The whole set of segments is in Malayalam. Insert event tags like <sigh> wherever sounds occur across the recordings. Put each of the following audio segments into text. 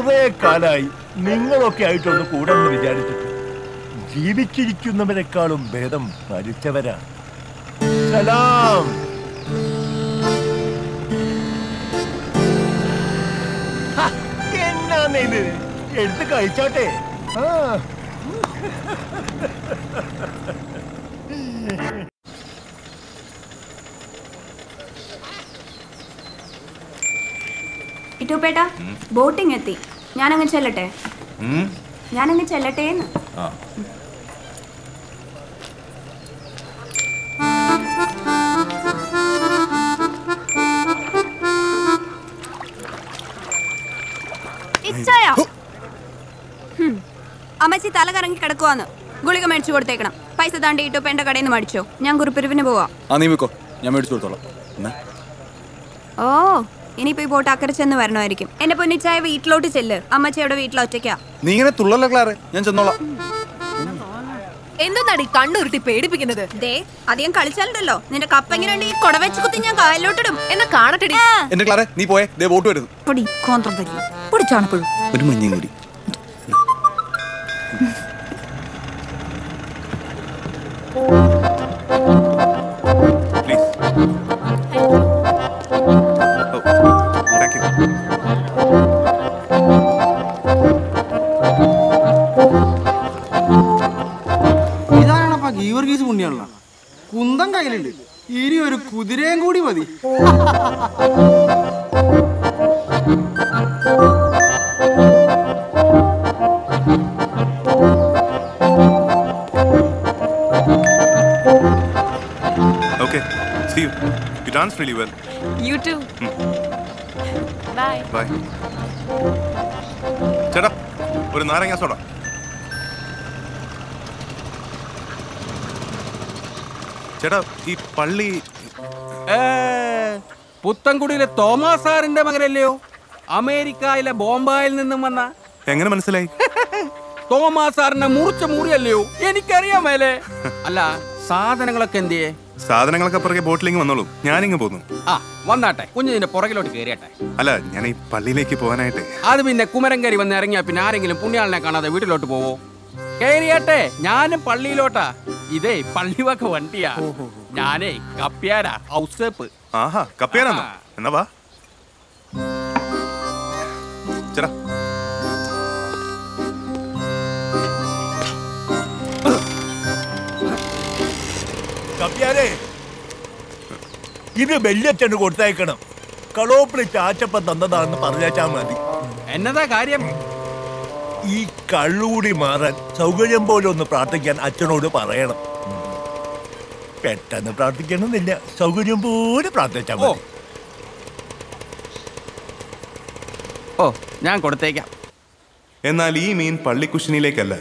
കാലായി നിങ്ങളൊക്കെ ആയിട്ടൊന്ന് കൂടെന്ന് വിചാരിച്ചിട്ട് ജീവിച്ചിരിക്കുന്നവരെക്കാളും ഭേദം മരിച്ചവരാണ് സലാം. എന്നാന്ന് ഇത്? എടുത്ത് കഴിച്ചോട്ടെ. ആ. ഇറ്റൂപ്പേട്ട ബോട്ടിംഗ് എത്തി. ഞാനങ്ങ് ചെല്ലട്ടെ? ഞാനങ്ങ് ചെല്ലട്ടെ. അമ്മച്ചി തല കറങ്ങി കിടക്കുവാന്ന്. ഗുളിക മേടിച്ചു കൊടുത്തേക്കണം. പൈസ താണ്ടി ഇട്ടുപ്പേന്റെ കടയിൽ നിന്ന് മേടിച്ചോ. ഞാൻ കുറിപ്പിരിവിന് പോവാ. നീ വെക്കോ ഞാൻ മേടിച്ചു കൊടുത്തോളാം. ഓ. ഇനിയിപ്പോ ഈ ബോട്ട് അക്കരെ ചെന്ന് വരണമായിരിക്കും. എന്റെ പൊന്നിച്ചായ വീട്ടിലോട്ട് ചെല്ല്. അമ്മച്ചി അവിടെ വീട്ടിൽ ഒറ്റയ്ക്കാ. നീ ഇങ്ങനെ തുള്ളല്ല ക്ലാറെ? ഞാൻ ചെന്നോളാം. എന്താണ് ഈ കണ്ണുരുട്ടി പേടിപ്പിക്കുന്നത്? ദേ അധികം കളിച്ചാലുണ്ടല്ലോ. നിന്റെ കപ്പ രണ്ട് ഈ കൊട വെച്ച് കുത്തി ഞാൻ കായലോട്ടിടും എന്ന കാണട്ടെടി. എന്റെ ക്ലാറെ നീ പോയേ. ദേ ബോട്ട് വരുന്നു. പൊടി കോന്ത്രം പരി പൊടിച്ചാണപ്പോഴും ഒരു മഞ്ഞയും കൂടി. താങ്ക് ഗീവർഗീസ് പുണ്യാണല്ലോ. കുന്തം കയ്യിലുണ്ട്. ഇനി ഒരു കുതിരയും കൂടി മതി. Okay see you you dance really well you too bye bye ചേട്ടാ ഒരു നാരങ്ങ സോഡ. ചേട്ടാ ഈ പള്ളി പുത്തൻകുടിയിലെ തോമസ് സാറിന്റെ മകനല്ലയോ? അമേരിക്കയിലെ ബോംബായിൽ നിന്നും വന്ന. എങ്ങനെ മനസ്സിലായി? <laughs> തോമസ് സാറിന്റെ മുറിച്ച മുറിയല്ലയോ? എനിക്കറിയാൻ മേലെ. അല്ല സാധനങ്ങളൊക്കെ എന്തിയേ? സാധനങ്ങളൊക്കെ പുറകെ ബോട്ടിലിങ് വന്നോളൂ. ഞാനിങ്ങ് പോന്നു. ആ വന്നാട്ടെ. കുഞ്ഞിന്റെ പുറകിലോട്ട് കയറിയട്ടെ അല്ല ഞാൻ ഈ പള്ളിയിലേക്ക് പോകാനായിട്ട്. അത് പിന്നെ കുമരൻ കയറി വന്ന് ഇറങ്ങിയാ പിന്നെ ആരെങ്കിലും പുണ്യാളിനെ കാണാതെ വീട്ടിലോട്ട് പോവോ? കയറിയാട്ടെ ഞാനും പള്ളിയിലോട്ടാ. ഇതേ പള്ളിവക വണ്ടിയാ. ഞാനേ കപ്പ്യാരാ ഔസേപ്പ് ആഹാ കപ്പയാനാന്നോ എന്നാ വാ. ചേട്ടാ കപ്പ്യാരെ ഇത് വെല്ലച്ചന് കൊടുത്തയക്കണം. കളോപ്പിളി ചാച്ചപ്പം തന്നതാണെന്ന് പറഞ്ഞാച്ചാ മതി. എന്നതാ കാര്യം? ഈ കള്ളുകൂടി മാറാൻ സൗകര്യം പോലെ ഒന്ന് പ്രാർത്ഥിക്കാൻ അച്ഛനോട് പറയണം. പെട്ടെന്ന് പ്രാർത്ഥിക്കണമെന്നില്ല. സൗകര്യം പോലെ പ്രാർത്ഥിച്ചാൽ മതി. ഓ ഞാൻ കൊടുത്തേക്കാം. എന്നാൽ ഈ മീൻ പള്ളിക്കുശിനിയിലേക്കല്ല.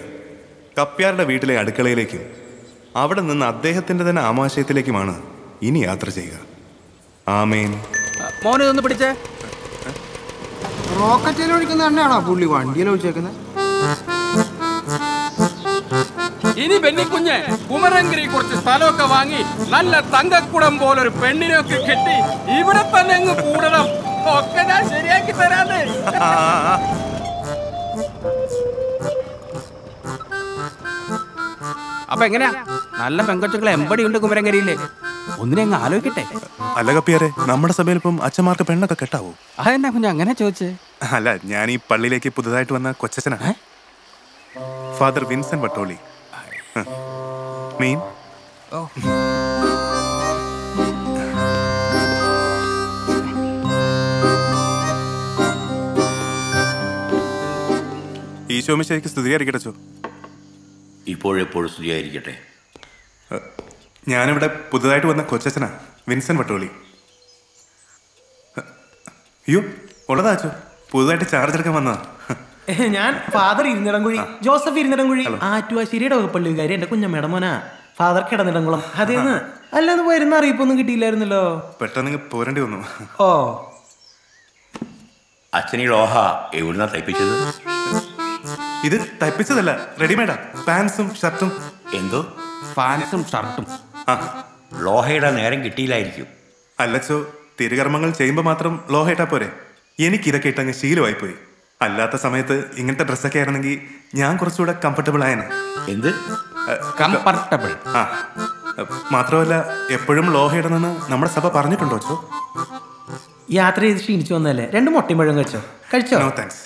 കപ്പ്യാരുടെ വീട്ടിലെ അടുക്കളയിലേക്കും അവിടെ നിന്ന് അദ്ദേഹത്തിന്റെ തന്നെ ആമാശയത്തിലേക്കുമാണ് ഇനി യാത്ര ചെയ്യുക. ആമേൻ. മോനെ ഒന്ന് പിടിച്ചേ. റോക്കറ്റിൽ ഒഴിക്കുന്ന തന്നെയാണോ പുള്ളി വണ്ടിയിൽ ഇനി ബെന്നിക്കുഞ്ഞ് കുമരങ്കിരി കുറച്ച് സ്ഥലമൊക്കെ വാങ്ങി നല്ല തങ്കക്കുടം പോലൊരു പെണ്ണിനൊക്കെ കെട്ടി ഇവിടെ തന്നെ അങ്ങ് കൂടണം. ഒക്കെ ഞാൻ ശരിയാക്കി തരാതെ അപ്പൊ എങ്ങനെയാ? നല്ല പെങ്കൊച്ചുകൾ എമ്പടിയുണ്ട് കുമരങ്കരിയില്ലേ ഒന്നിനെ അങ്ങ് ആലോചിക്കട്ടെ. അല്ല കപ്പിയാരെ നമ്മുടെ സഭയിൽ ഇപ്പം അച്ഛന്മാർക്ക് പെണ്ണൊക്കെ കെട്ടാവോ? അതെന്നാ കുഞ്ഞ അങ്ങനെ ചോദിച്ചേ? അല്ല ഞാൻ ഈ പള്ളിയിലേക്ക് പുതുതായിട്ട് വന്ന കൊച്ചനാ ഫാദർ വിൻസെന്റ് വട്ടോളി. <laughs> മീൻ? ഈശോമിശയ്ക്ക് സ്തുതിയായിരിക്കട്ടെ ചോ ഇപ്പോഴെപ്പോഴും സ്തുതിയായിരിക്കട്ടെ. ഞാനിവിടെ പുതുതായിട്ട് വന്ന കൊച്ചച്ഛനാ വിൻസൻ വട്ടോളി. അയ്യോ ഉള്ളതാ അച്ചോ പുതുതായിട്ട് ചാർജ് എടുക്കാൻ വന്നതാ. <laughs> ഞാൻ ഫാദർ ഇരുന്നിടംകുഴി ജോസഫ് ഇരുന്നിടംകുഴി. ആറ്റുവാശ്ശേരിയുടെ വകുപ്പള്ളി വികാരി എന്റെ കുഞ്ഞമ്മയുടെ മോനാ ഫാദർ കിടന്നിടംകുളം അതേന്ന് അല്ലാതെ വരുന്ന അറിയിപ്പൊന്നും കിട്ടിയില്ലായിരുന്നല്ലോ. പെട്ടെന്ന് പോരേണ്ടി വന്നു. ഓ. അച്ഛനീ ലോഹ എവിടുന്നാ തയ്പ്പിച്ചത്? ഇത് തയ്പ്പിച്ചതല്ല റെഡിമെയ്ഡാ പാൻസും ഷർട്ടും എന്തോ? ഫാൻസും ഷർട്ടും ലോഹയുടെ നേരം കിട്ടിയില്ലായിരിക്കും. അല്ലച്ചോ തിരുകർമ്മങ്ങൾ ചെയ്യുമ്പോൾ മാത്രം ലോഹയിട്ടാ പോരെ. എനിക്ക് ഇതൊക്കെ ഇട്ടങ്ങ് ശീലമായി പോയി അല്ലാത്ത സമയത്ത് ഇങ്ങനത്തെ ഡ്രസ്സൊക്കെ ആയിരുന്നെങ്കിൽ ഞാൻ കുറച്ചുകൂടെ കംഫർട്ടബിൾ ആയെന്ന് എന്ത്? കംഫർട്ടബിൾ ആ. മാത്രമല്ല എപ്പോഴും ലോഹ ഇടണമെന്ന് നമ്മുടെ സഭ പറഞ്ഞിട്ടുണ്ടോ അച്ചോ? യാത്ര ചെയ്ത് ക്ഷീണിച്ചു വന്നല്ലേ രണ്ട് മുട്ടയും പഴം കഴിച്ചോ? കഴിച്ചോ? നോ താങ്ക്സ്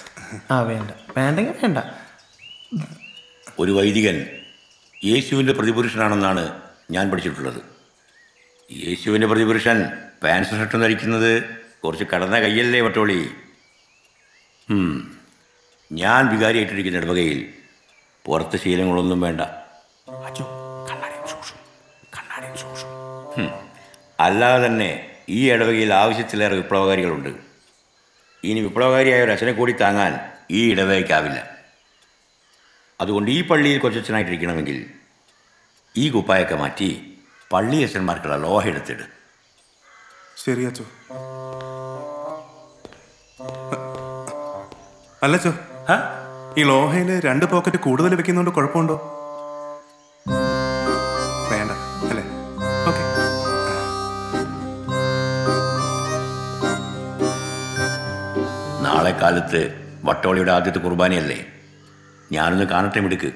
ആ വേണ്ട. വേണ്ടെങ്കിൽ വേണ്ട. ഒരു വൈദികൻ യേശുവിന്റെ പ്രതിപുരുഷനാണെന്നാണ് ഞാൻ പഠിച്ചിട്ടുള്ളത്. യേശുവിന്റെ പ്രതിപുരുഷൻ പാൻസ് ഷർട്ട് ധരിക്കുന്നത് കുറച്ച് കടന്ന കയ്യല്ലേ വട്ടോളി ഉം. ഞാൻ വികാരിയായിട്ടിരിക്കുന്ന ഇടവകയിൽ പുറത്ത് ശീലങ്ങളൊന്നും വേണ്ട. അല്ലാതെ തന്നെ ഈ ഇടവകയിൽ ആവശ്യത്തിലേറെ വിപ്ലവകാരികളുണ്ട്. ഇനി വിപ്ലവകാരിയായ ഒരു അച്ഛനെ കൂടി താങ്ങാൻ ഈ ഇടവകയ്ക്കാവില്ല. അതുകൊണ്ട് ഈ പള്ളിയിൽ കൊച്ചച്ഛനായിട്ടിരിക്കണമെങ്കിൽ ഈ കുപ്പായൊക്കെ മാറ്റി പള്ളി അച്ഛന്മാർക്കുള്ള ലോഹ എടുത്തിട്. ശരി അല്ലച്ചോ ഈ ലോഹയിൽ രണ്ട് പോക്കറ്റ് കൂടുതൽ വെക്കുന്നോണ്ട് കുഴപ്പമുണ്ടോ? വേണ്ട അല്ലേ? ഓക്കെ. നാളെ കാലത്ത് വട്ടോളിയുടെ ആദ്യത്തെ കുർബാനയല്ലേ? ഞാനൊന്ന് കാണട്ടെ മിടുക്ക്.